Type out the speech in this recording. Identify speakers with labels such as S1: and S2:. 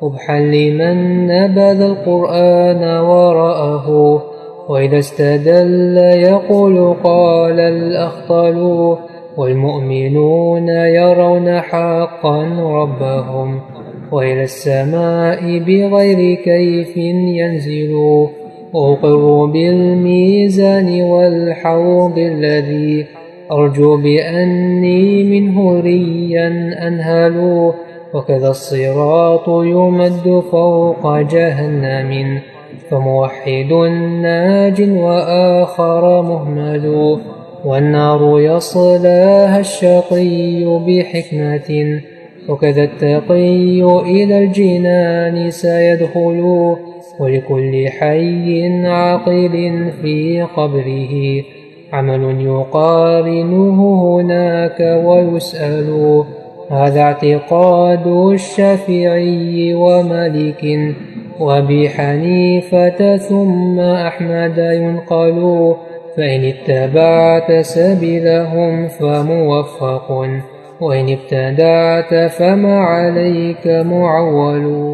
S1: قبحا لمن نبذ القرآن وراءه وإذا استدل يقول قال الأخطل والمؤمنون يرون حقا ربهم وإلى السماء بغير كيف ينزل أقر بالميزان والحوض الذي أرجو بأني منه ريا أنهل. وكذا الصراط يمد فوق جهنم فموحد ناج وآخر مهمل والنار يصلاها الشقي بحكمة وكذا التقي إلى الجنان سيدخل ولكل حي عاقل في قبره عمل يقارنه هناك ويسأل هذا اعتقاد الشافعي ومالك وبحنيفة ثم أحمد ينقل فإن اتبعت سبيلهم فموفق وإن ابتدعت فما عليك معول.